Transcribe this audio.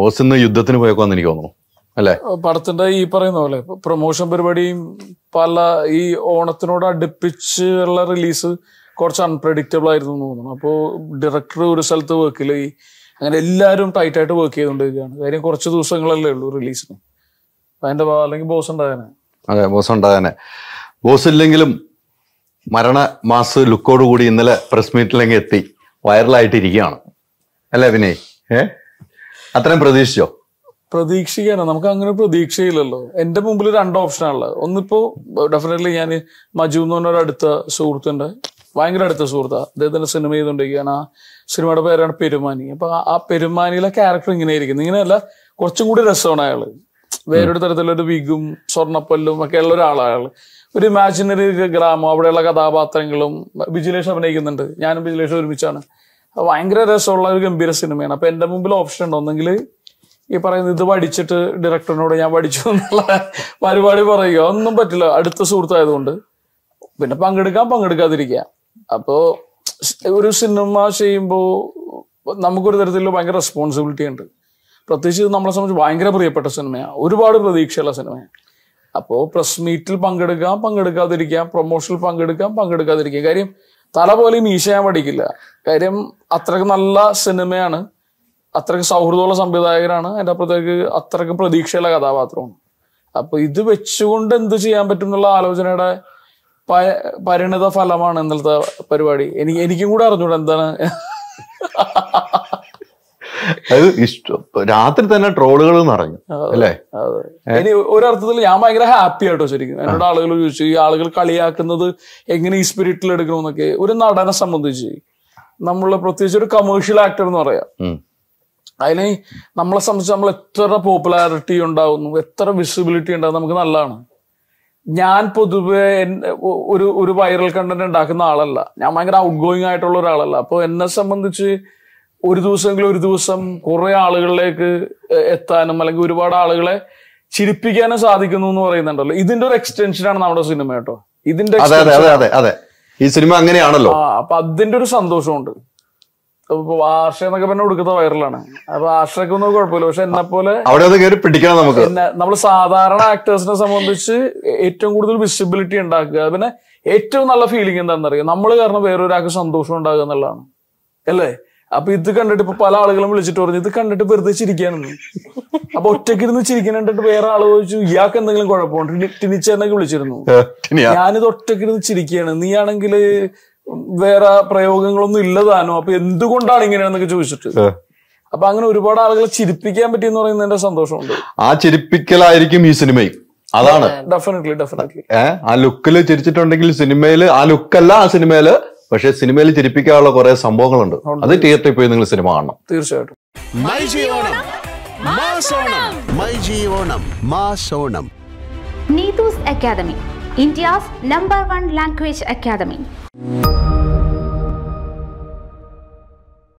Boss ഇന്ന് യുദ്ധത്തിന് പോയേക്കോന്ന് എനിക്ക് തോന്നുന്നു. അല്ലെ? പടത്തിന്റെ ഈ പറയുന്ന പോലെ പ്രൊമോഷൻ പരിപാടിയും പല ഈ ഓണത്തിനോട് അടുപ്പിച്ച് ഉള്ള റിലീസ് കുറച്ച് അൺപ്രഡിക്റ്റബിൾ ആയിരുന്നു എന്ന് തോന്നുന്നു. അപ്പോൾ ഡയറക്ടർ ഒരു സ്ഥലത്ത് വർക്ക് ഈ അങ്ങനെ എല്ലാവരും ടൈറ്റ് ആയിട്ട് വർക്ക് ചെയ്തുകൊണ്ടിരിക്കുകയാണ്. കാര്യം കുറച്ച് ദിവസങ്ങളല്ലേ ഉള്ളൂ റിലീസിന് അതിന്റെ അല്ലെങ്കിൽ ബോസ് ഉണ്ടാകാനെ അതെ ബോസ് ഉണ്ടാകാനെ ബോസ് ഇല്ലെങ്കിലും മരണ മാസ് ലുക്കോട് കൂടി ഇന്നലെ പ്രസ് മീറ്റിലെങ്കിൽ എത്തി. വൈറലായിട്ടിരിക്കുകയാണ് അല്ലേ വിനയ്? ഏ? അത്രയും പ്രതീക്ഷിച്ചോ? പ്രതീക്ഷിക്കാനോ? നമുക്ക് അങ്ങനെ പ്രതീക്ഷയില്ലല്ലോ. എന്റെ മുമ്പിൽ രണ്ട് ഓപ്ഷനാണുള്ളത് ഒന്നിപ്പോ ഡെഫിനറ്റ്ലി ഞാൻ മജു എന്ന് പറഞ്ഞ അടുത്ത സുഹൃത്തുണ്ട്. ഭയങ്കര അടുത്ത സുഹൃത്താ. അദ്ദേഹത്തിന്റെ സിനിമ ചെയ്തുകൊണ്ടിരിക്കുകയാണ്. ആ സിനിമയുടെ പേരാണ് പെരുമാനി. അപ്പൊ ആ- പെരുമാനിയിലെ ക്യാരക്ടർ ഇങ്ങനെ ഇരിക്കുന്നത് ഇങ്ങനെയല്ല കുറച്ചും കൂടി രസമാണ് അയാൾ. വേറൊരു തരത്തിലൊരു വിഗും സ്വർണപ്പല്ലും ഒക്കെ ഉള്ള ഒരാളാണ് അയാൾ. ഒരു ഇമാജിനറി ഗ്രാമം അവിടെയുള്ള കഥാപാത്രങ്ങളും ബിജിലേഷ് അഭിനയിക്കുന്നുണ്ട്. ഞാനും ബിജിലേഷ് ഒരുമിച്ചാണ്. ഭയങ്കര രസമുള്ള ഒരു ഗംഭീര സിനിമയാണ്. അപ്പൊ എന്റെ മുമ്പിൽ ഓപ്ഷൻ ഉണ്ട്. ഒന്നെങ്കിൽ ഈ പറയുന്നത് ഇത് പഠിച്ചിട്ട് ഡയറക്ടറിനോട് ഞാൻ പഠിച്ചു എന്നുള്ള പരിപാടി പറയുക. ഒന്നും പറ്റില്ല. അടുത്ത സുഹൃത്തായതുകൊണ്ട്. പിന്നെ പങ്കെടുക്കാൻ പങ്കെടുക്കാതിരിക്കുക. അപ്പോ ഒരു സിനിമ ചെയ്യുമ്പോൾ നമുക്കൊരു തരത്തിലുള്ള ഭയങ്കര റെസ്പോൺസിബിലിറ്റി ഉണ്ട്. പ്രത്യേകിച്ച് നമ്മളെ സംബന്ധിച്ച് ഭയങ്കര പ്രിയപ്പെട്ട സിനിമയാണ് ഒരുപാട് പ്രതീക്ഷയുള്ള സിനിമയാണ് അപ്പോൾ പ്രസ് മീറ്റിൽ പങ്കെടുക്കാം പങ്കെടുക്കാതിരിക്കാം പ്രൊമോഷനിൽ പങ്കെടുക്കാം പങ്കെടുക്കാതിരിക്കാം. കാര്യം തല പോലും മീശ ഞാൻ പഠിക്കില്ല. കാര്യം അത്രയ്ക്ക് നല്ല സിനിമയാണ്. അത്രയ്ക്ക് സൗഹൃദമുള്ള സംവിധായകനാണ്. അതിന്റെ അപ്പുറത്തേക്ക് അത്രയ്ക്ക് പ്രതീക്ഷയുള്ള കഥാപാത്രമാണ്. അപ്പൊ ഇത് വെച്ചുകൊണ്ട് എന്ത് ചെയ്യാൻ പറ്റും എന്നുള്ള ആലോചനയുടെ പരിണിത ഫലമാണ് ഇന്നലത്തെ പരിപാടി. എനിക്ക് എനിക്കും കൂടെ അറിഞ്ഞൂടെ എന്താണ്? അത് ഇഷ്ടം. രാത്രി തന്നെ ട്രോളുകൾ നിറഞ്ഞു അല്ലേ. ഇനി ഒരർത്ഥത്തിൽ ഞാൻ ഭയങ്കര ഹാപ്പി ആയിട്ടോ ശരിക്കും. എന്നോട് ആളുകൾ ചോദിച്ചു ഈ ആളുകൾ കളിയാക്കുന്നത് എങ്ങനെ ഈ സ്പിരിറ്റിൽ എടുക്കണമെന്നൊക്കെ. ഒരു നടനെ സംബന്ധിച്ച് നമ്മൾ പ്രത്യേകിച്ച് ഒരു കമേഴ്ഷ്യൽ ആക്ടർ എന്ന് പറയാം. അതിന് നമ്മളെ സംബന്ധിച്ച് നമ്മൾ എത്ര പോപ്പുലാരിറ്റി ഉണ്ടാവുന്നു എത്ര വിസിബിലിറ്റി ഉണ്ടാവും നമുക്ക് നല്ലതാണ്. ഞാൻ പൊതുവെ ഒരു ഒരു വൈറൽ കണ്ടന്റ് ഉണ്ടാക്കുന്ന ആളല്ല. ഞാൻ ഭയങ്കര ഔട്ട് ഗോയിങ് ആയിട്ടുള്ള ഒരാളല്ല. അപ്പോൾ എന്നെ സംബന്ധിച്ച് ഒരു ദിവസമെങ്കിലും ഒരു ദിവസം കുറെ ആളുകളിലേക്ക് എത്താനും അല്ലെങ്കിൽ ഒരുപാട് ആളുകളെ ചിരിപ്പിക്കാനും സാധിക്കുന്നു എന്ന് പറയുന്നുണ്ടല്ലോ. ഇതിന്റെ ഒരു എക്സ്റ്റൻഷനാണ് നമ്മുടെ സിനിമ കേട്ടോ. ഇതിന്റെ അതെ അതെ അതെ അതെ അതെ. ഈ സിനിമ അങ്ങനെയാണല്ലോ. അപ്പൊ അതിന്റെ ഒരു സന്തോഷമുണ്ട്. ആർഷ എന്നൊക്കെ പറഞ്ഞ കൊടുക്കുന്ന വൈറലാണ് അപ്പൊ ആർഷയ്ക്ക് ഒന്നും കുഴപ്പമില്ല. പക്ഷെ എന്നെ പോലെ പിടിക്കണം നമുക്ക്. നമ്മൾ സാധാരണ ആക്ടേഴ്സിനെ സംബന്ധിച്ച് ഏറ്റവും കൂടുതൽ വിസിബിലിറ്റി ഉണ്ടാക്കുക. പിന്നെ ഏറ്റവും നല്ല ഫീലിംഗ് എന്താണെന്ന് അറിയാം നമ്മൾ കാരണം വേറൊരാൾക്ക് സന്തോഷം ഉണ്ടാകുക എന്നുള്ളതാണ്. അല്ലേ? അപ്പൊ ഇത് കണ്ടിട്ട് ഇപ്പൊ പല ആളുകളും വിളിച്ചിട്ട് പറഞ്ഞു ഇത് കണ്ടിട്ട് വെറുതെ ചിരിക്കാനൊന്ന് അപ്പൊ ഒറ്റയ്ക്ക് ഇരുന്ന് ചിരിക്കാൻ കണ്ടിട്ട് വേറെ ആൾ ചോദിച്ചു ഇയാൾക്ക് എന്തെങ്കിലും കുഴപ്പമുണ്ട്? ടിനിച്ചേട്ടനൊക്കെ വിളിച്ചിരുന്നു. ഞാനിത് ഒറ്റയ്ക്ക് ഇരുന്ന് ചിരിക്കുകയാണ്. നീ ആണെങ്കിൽ വേറെ പ്രയോഗങ്ങളൊന്നും ഇല്ലതാനോ? അപ്പൊ എന്തുകൊണ്ടാണ് ഇങ്ങനെയാണെന്നൊക്കെ ചോദിച്ചിട്ട്. അപ്പൊ അങ്ങനെ ഒരുപാട് ആളുകളെ ചിരിപ്പിക്കാൻ പറ്റിയെന്ന് പറയുന്നതിന്റെ സന്തോഷമുണ്ട്. ആ ചിരിപ്പിക്കലായിരിക്കും ഈ സിനിമയും. അതാണ്. ഡെഫിനറ്റ്ലി ഡെഫിനറ്റ്ലി ആ ലുക്കിൽ ചിരിച്ചിട്ടുണ്ടെങ്കിൽ സിനിമയിൽ ആ ലുക്കല്ല ആ സിനിമയിൽ പക്ഷെ സിനിമയിൽ ചിരിപ്പിക്കാനുള്ള കുറെ സംഭവങ്ങളുണ്ട്. അത് തിയേറ്ററിൽ പോയി നിങ്ങൾ സിനിമ കാണണം. തീർച്ചയായിട്ടും. My academy India number one language Onam